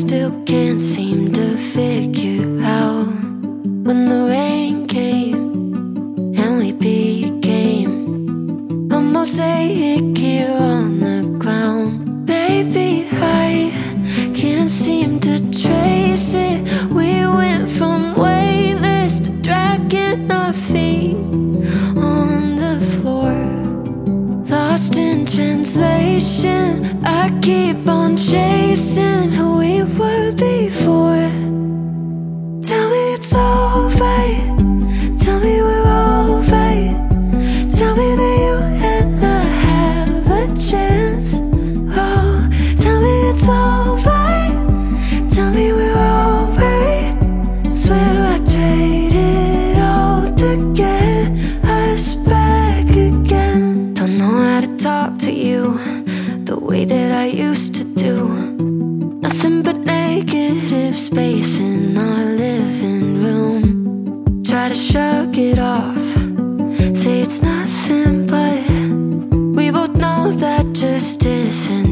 still can't seem to figure out when the rain came and we became a mosaic here on the ground. Baby, I can't seem to trace it. We went from weightless to dragging our feet on the floor, lost in translation. I keep on chasing I used to do. Nothing but negative space in our living room. Try to shrug it off, say it's nothing, but we both know that just isn't.